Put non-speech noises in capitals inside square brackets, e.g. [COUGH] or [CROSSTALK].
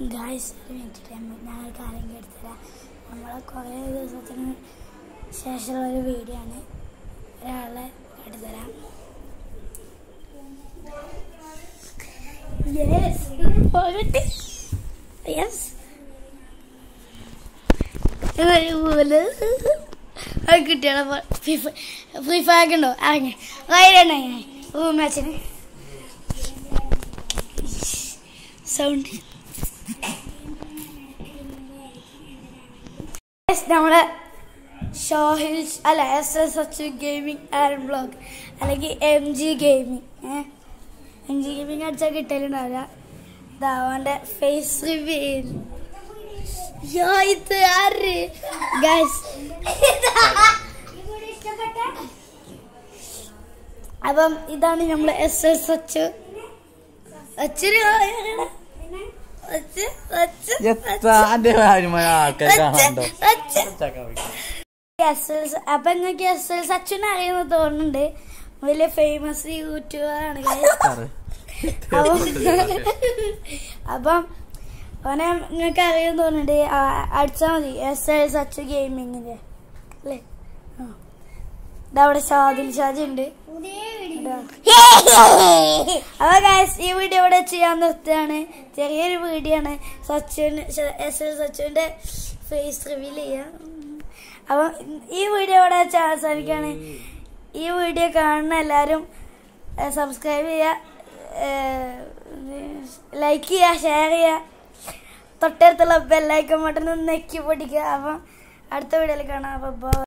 Guys ഒരു minute ഞാൻ കാര്യം കേട്ടുതരാം നമ്മളെ കുറേ ദിവസത്തിന് ശേഷമുള്ള ഒരു വീഡിയോ ആണ്. ഒരാളെ കേട്ടുതരാം യെസ് കുട്ടികളെ ഫ്രീ ഫയർ ഉണ്ടോ? ഇറങ്ങി. റൂം മാച്ചിന് സൗണ്ട് നമ്മളെ ഷോഹിൽസ് അല്ല S S H gaming and blog അല്ലെങ്കിൽ M G gaming M G gaming അടിച്ചാൽ കിട്ടലുണ്ടാവില്ല. ഇതാവന്റെ ഫേസ് റിവീൽ ഇത് ആര്? ഗൈസ് അപ്പം ഇതാണ് നമ്മൾ എസ് എസ് എച്ച് അച്ഛന് അപ്പൊ നിങ്ങൾക്ക് എസ് എൽ സച്ചിനെ അറിയുന്ന തോന്നുന്നുണ്ട്. വലിയ ഫേമസ് യൂട്യൂബറാണ് അപ്പം [LAUGHS] അപ്പം അവനെ നിങ്ങൾക്ക് അറിയാൻ തോന്നുന്നുണ്ട്. അടിച്ചാൽ മതി. എസ് എൽ സച്ചു ഗെയിമിങ്ങിന്റെ അല്ലേ? അവിടെ ഇതവിടെ ഷാദിൽ ഷാജി ഉണ്ട്. അപ്പൊ ഗൈസ് ഈ വീഡിയോ ഇവിടെ ചെയ്യാൻ നിർത്തുകയാണ്. ചെറിയൊരു വീഡിയോ ആണ് സച്ചുവിന് എസ് എൽ ഫേസ് റിവീൽ ചെയ്യാം. അപ്പം ഈ വീഡിയോ ഇവിടെ വെച്ച് അവസാനിക്കുകയാണ്. ഈ വീഡിയോ കാണുന്ന എല്ലാവരും സബ്സ്ക്രൈബ് ചെയ്യ ലൈക്ക് ചെയ്യ ഷെയർ ചെയ്യുക തൊട്ടടുത്തുള്ള ബെല്ലൈക്കൺ ബട്ടൺ നെക്കി പൊടിക്കുക അപ്പം അടുത്ത വീഡിയോയിൽ കാണാം. അപ്പം